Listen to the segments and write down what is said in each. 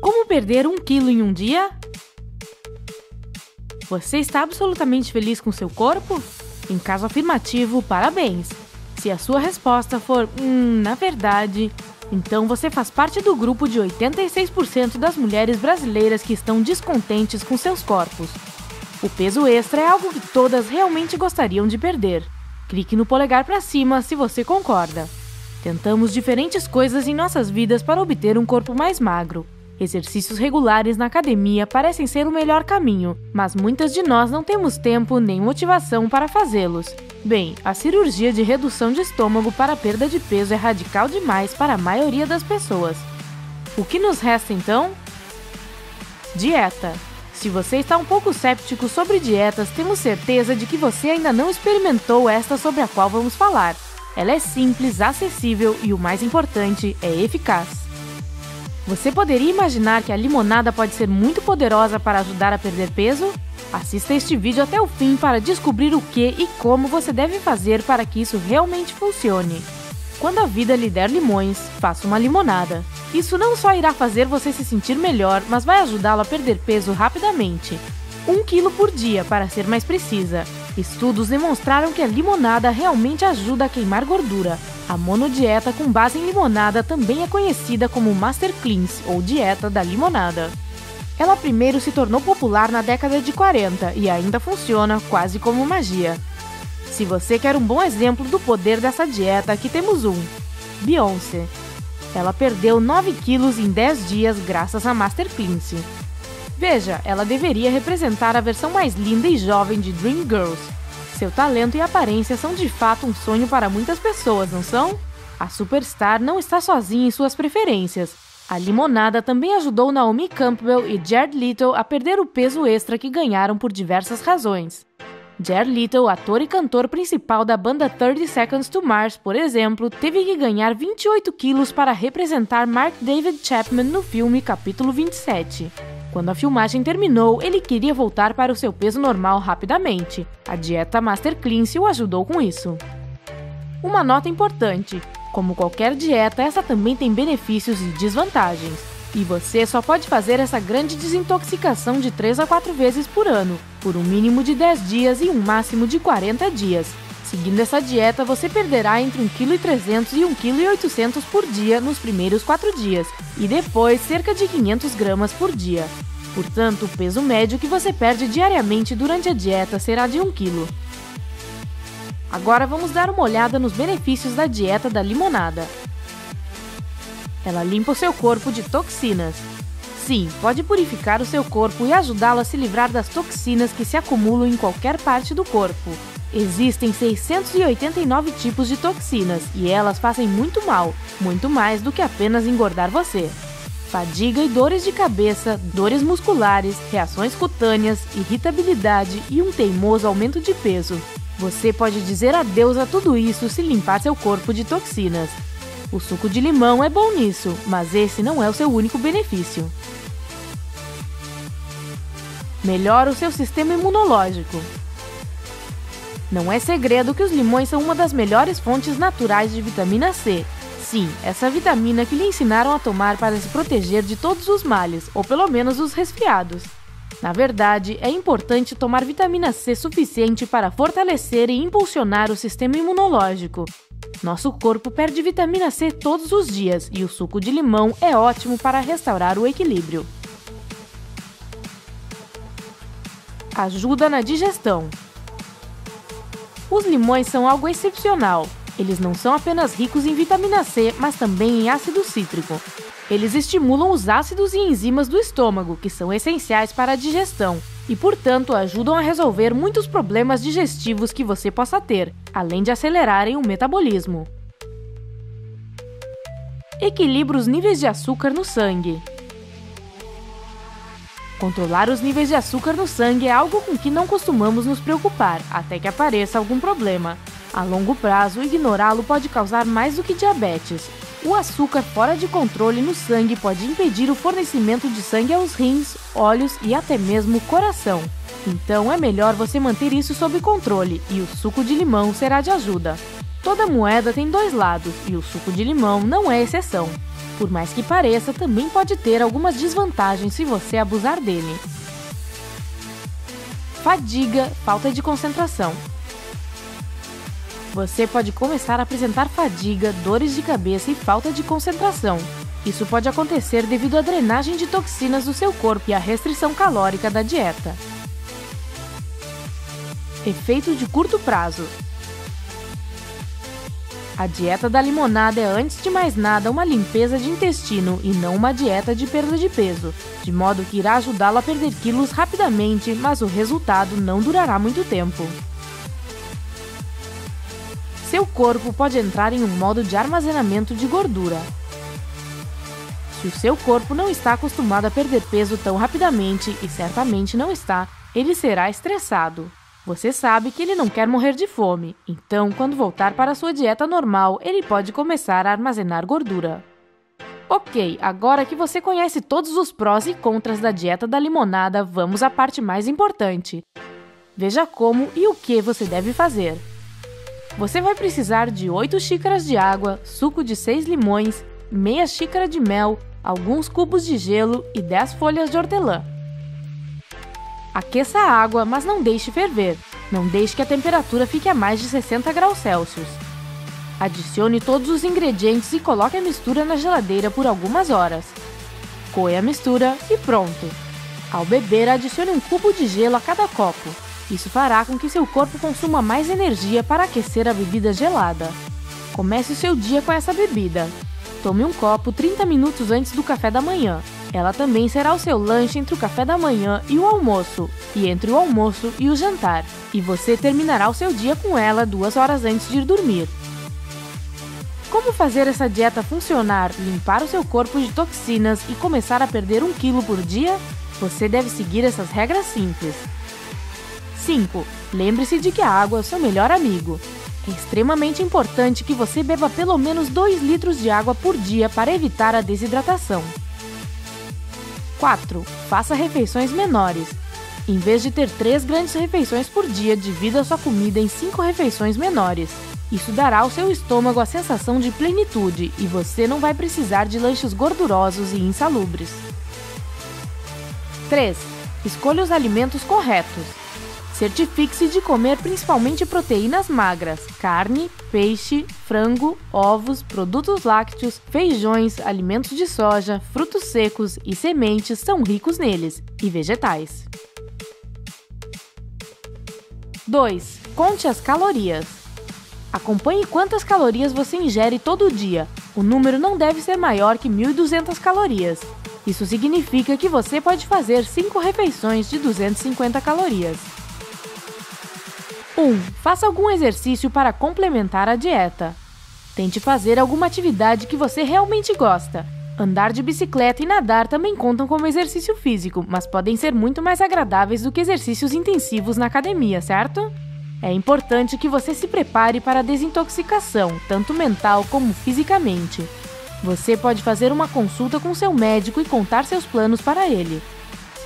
Como perder um quilo em um dia? Você está absolutamente feliz com seu corpo? Em caso afirmativo, parabéns! Se a sua resposta for hum, na verdade, então você faz parte do grupo de 86% das mulheres brasileiras que estão descontentes com seus corpos. O peso extra é algo que todas realmente gostariam de perder. Clique no polegar para cima se você concorda. Tentamos diferentes coisas em nossas vidas para obter um corpo mais magro. Exercícios regulares na academia parecem ser o melhor caminho, mas muitas de nós não temos tempo nem motivação para fazê-los. Bem, a cirurgia de redução de estômago para perda de peso é radical demais para a maioria das pessoas. O que nos resta então? Dieta. Se você está um pouco céptico sobre dietas, temos certeza de que você ainda não experimentou esta sobre a qual vamos falar. Ela é simples, acessível e, o mais importante, é eficaz. Você poderia imaginar que a limonada pode ser muito poderosa para ajudar a perder peso? Assista este vídeo até o fim para descobrir o que e como você deve fazer para que isso realmente funcione. Quando a vida lhe der limões, faça uma limonada. Isso não só irá fazer você se sentir melhor, mas vai ajudá-lo a perder peso rapidamente. 1 kg por dia, para ser mais precisa. Estudos demonstraram que a limonada realmente ajuda a queimar gordura, a monodieta com base em limonada também é conhecida como Master Cleanse ou dieta da limonada. Ela primeiro se tornou popular na década de 40 e ainda funciona quase como magia. Se você quer um bom exemplo do poder dessa dieta, aqui temos um: Beyoncé. Ela perdeu 9 quilos em 10 dias graças a Master Cleanse. Veja, ela deveria representar a versão mais linda e jovem de Dream Girls, seu talento e aparência são de fato um sonho para muitas pessoas, não são? A superstar não está sozinha em suas preferências. A limonada também ajudou Naomi Campbell e Jared Leto a perder o peso extra que ganharam por diversas razões. Jared Leto, ator e cantor principal da banda 30 Seconds to Mars, por exemplo, teve que ganhar 28 quilos para representar Mark David Chapman no filme Capítulo 27. Quando a filmagem terminou, ele queria voltar para o seu peso normal rapidamente. A dieta Master Cleanse o ajudou com isso. Uma nota importante: como qualquer dieta, essa também tem benefícios e desvantagens. E você só pode fazer essa grande desintoxicação de 3 a 4 vezes por ano, por um mínimo de 10 dias e um máximo de 40 dias. Seguindo essa dieta, você perderá entre 1,3 kg e 1,8 kg por dia nos primeiros 4 dias, e depois cerca de 500 gramas por dia. Portanto, o peso médio que você perde diariamente durante a dieta será de 1 kg. Agora vamos dar uma olhada nos benefícios da dieta da limonada. Ela limpa o seu corpo de toxinas. Sim, pode purificar o seu corpo e ajudá-lo a se livrar das toxinas que se acumulam em qualquer parte do corpo. Existem 689 tipos de toxinas e elas fazem muito mal, muito mais do que apenas engordar você. Fadiga e dores de cabeça, dores musculares, reações cutâneas, irritabilidade e um teimoso aumento de peso. Você pode dizer adeus a tudo isso se limpar seu corpo de toxinas. O suco de limão é bom nisso, mas esse não é o seu único benefício. Melhora o seu sistema imunológico. Não é segredo que os limões são uma das melhores fontes naturais de vitamina C. Sim, essa vitamina que lhe ensinaram a tomar para se proteger de todos os males, ou pelo menos os resfriados. Na verdade, é importante tomar vitamina C suficiente para fortalecer e impulsionar o sistema imunológico. Nosso corpo perde vitamina C todos os dias e o suco de limão é ótimo para restaurar o equilíbrio. Ajuda na digestão. Os limões são algo excepcional. Eles não são apenas ricos em vitamina C, mas também em ácido cítrico. Eles estimulam os ácidos e enzimas do estômago, que são essenciais para a digestão, e, portanto, ajudam a resolver muitos problemas digestivos que você possa ter, além de acelerarem o metabolismo. Equilibra os níveis de açúcar no sangue. Controlar os níveis de açúcar no sangue é algo com que não costumamos nos preocupar, até que apareça algum problema. A longo prazo, ignorá-lo pode causar mais do que diabetes. O açúcar fora de controle no sangue pode impedir o fornecimento de sangue aos rins, olhos e até mesmo coração. Então é melhor você manter isso sob controle e o suco de limão será de ajuda. Toda moeda tem dois lados e o suco de limão não é exceção. Por mais que pareça, também pode ter algumas desvantagens se você abusar dele. Fadiga, falta de concentração. Você pode começar a apresentar fadiga, dores de cabeça e falta de concentração. Isso pode acontecer devido à drenagem de toxinas do seu corpo e à restrição calórica da dieta. Efeito de curto prazo. A dieta da limonada é, antes de mais nada, uma limpeza de intestino e não uma dieta de perda de peso, de modo que irá ajudá-lo a perder quilos rapidamente, mas o resultado não durará muito tempo. Seu corpo pode entrar em um modo de armazenamento de gordura. Se o seu corpo não está acostumado a perder peso tão rapidamente, e certamente não está, ele será estressado. Você sabe que ele não quer morrer de fome, então, quando voltar para sua dieta normal, ele pode começar a armazenar gordura. Ok, agora que você conhece todos os prós e contras da dieta da limonada, vamos à parte mais importante. Veja como e o que você deve fazer. Você vai precisar de 8 xícaras de água, suco de 6 limões, meia xícara de mel, alguns cubos de gelo e 10 folhas de hortelã. Aqueça a água, mas não deixe ferver. Não deixe que a temperatura fique a mais de 60 graus Celsius. Adicione todos os ingredientes e coloque a mistura na geladeira por algumas horas. Coe a mistura e pronto! Ao beber, adicione um cubo de gelo a cada copo. Isso fará com que seu corpo consuma mais energia para aquecer a bebida gelada. Comece o seu dia com essa bebida. Tome um copo 30 minutos antes do café da manhã ela também será o seu lanche entre o café da manhã e o almoço, e entre o almoço e o jantar, e você terminará o seu dia com ela duas horas antes de ir dormir. Como fazer essa dieta funcionar, limpar o seu corpo de toxinas e começar a perder um quilo por dia? Você deve seguir essas regras simples. 5. Lembre-se de que a água é o seu melhor amigo. É extremamente importante que você beba pelo menos 2 litros de água por dia para evitar a desidratação. 4. Faça refeições menores. Em vez de ter três grandes refeições por dia, divida sua comida em cinco refeições menores. Isso dará ao seu estômago a sensação de plenitude e você não vai precisar de lanches gordurosos e insalubres. 3. Escolha os alimentos corretos. Certifique-se de comer principalmente proteínas magras, carne, peixe, frango, ovos, produtos lácteos, feijões, alimentos de soja, frutos secos e sementes são ricos neles, e vegetais. 2. Conte as calorias. Acompanhe quantas calorias você ingere todo dia. O número não deve ser maior que 1.200 calorias. Isso significa que você pode fazer 5 refeições de 250 calorias. 1. Faça algum exercício para complementar a dieta. Tente fazer alguma atividade que você realmente gosta. Andar de bicicleta e nadar também contam como exercício físico, mas podem ser muito mais agradáveis do que exercícios intensivos na academia, certo? É importante que você se prepare para a desintoxicação, tanto mental como fisicamente. Você pode fazer uma consulta com seu médico e contar seus planos para ele.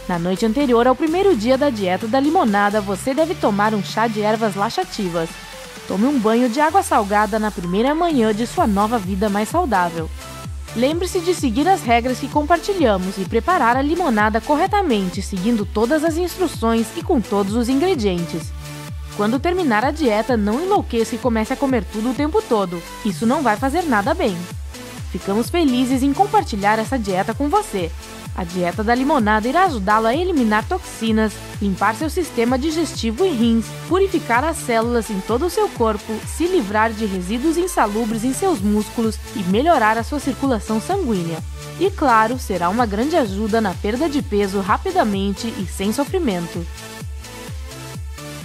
Na noite anterior ao primeiro dia da dieta da limonada, você deve tomar um chá de ervas laxativas. Tome um banho de água salgada na primeira manhã de sua nova vida mais saudável. Lembre-se de seguir as regras que compartilhamos e preparar a limonada corretamente, seguindo todas as instruções e com todos os ingredientes. Quando terminar a dieta, não enlouqueça e comece a comer tudo o tempo todo. Isso não vai fazer nada bem. Ficamos felizes em compartilhar essa dieta com você. A dieta da limonada irá ajudá-lo a eliminar toxinas, limpar seu sistema digestivo e rins, purificar as células em todo o seu corpo, se livrar de resíduos insalubres em seus músculos e melhorar a sua circulação sanguínea. E claro, será uma grande ajuda na perda de peso rapidamente e sem sofrimento.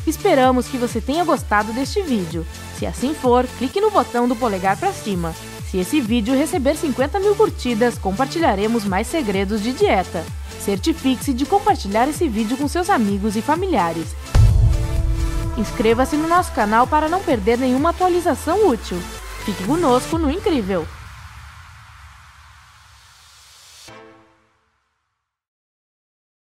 Esperamos que você tenha gostado deste vídeo. Se assim for, clique no botão do polegar para cima. Se esse vídeo receber 50 mil curtidas, compartilharemos mais segredos de dieta. Certifique-se de compartilhar esse vídeo com seus amigos e familiares. Inscreva-se no nosso canal para não perder nenhuma atualização útil. Fique conosco no Incrível!